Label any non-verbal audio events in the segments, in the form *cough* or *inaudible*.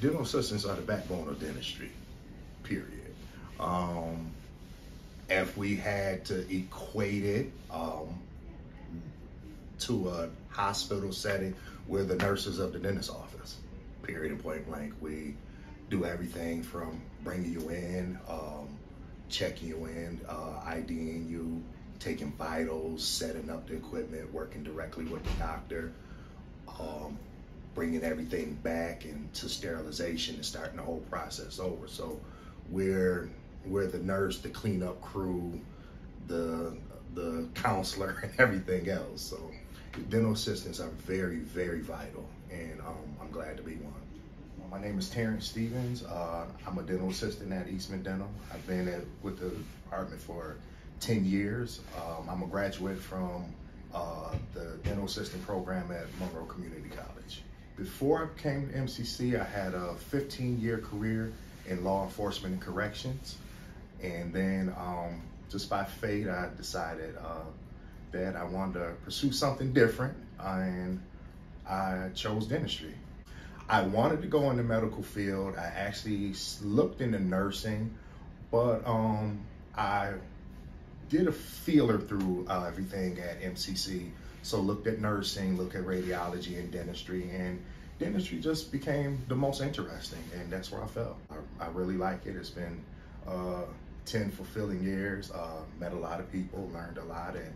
dental assistants are the backbone of dentistry, period. Um, if we had to equate it um, to a hospital setting, we're the nurses of the dentist office, period and point blank. We do everything from bringing you in, um, checking you in, uh, IDing you, taking vitals, setting up the equipment, working directly with the doctor, um, bringing everything back into sterilization and starting the whole process over. So we're we're the nurse, the cleanup crew, the the counselor, *laughs* and everything else. So dental assistants are very very vital, and um, I'm glad to be one. My name is Terrance Stevens. Uh, I'm a dental assistant at Eastman Dental. I've been at, with the department for 10 years. Um, I'm a graduate from uh, the dental assistant program at Monroe Community College. Before I came to MCC, I had a 15 year career in law enforcement and corrections. And then um, just by fate, I decided uh, that I wanted to pursue something different and I chose dentistry. I wanted to go in the medical field. I actually looked into nursing, but um, I did a feeler through uh, everything at MCC. So looked at nursing, looked at radiology and dentistry, and dentistry just became the most interesting, and that's where I fell. I, I really like it. It's been uh, 10 fulfilling years, uh, met a lot of people, learned a lot, and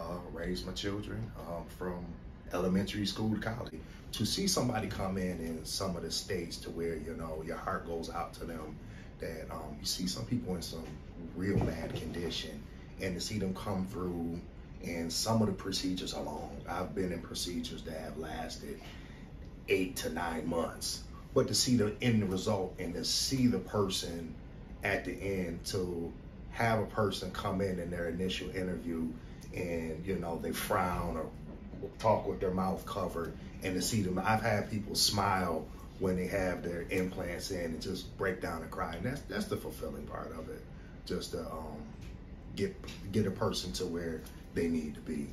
uh, raised my children um, from elementary school to college. To see somebody come in in some of the states to where, you know, your heart goes out to them, that um, you see some people in some real bad condition and to see them come through and some of the procedures are long. I've been in procedures that have lasted eight to nine months. But to see the end result and to see the person at the end to have a person come in in their initial interview and you know they frown or talk with their mouth covered and to see them I've had people smile when they have their implants in and just break down and cry and that's that's the fulfilling part of it just to um, get get a person to where they need to be.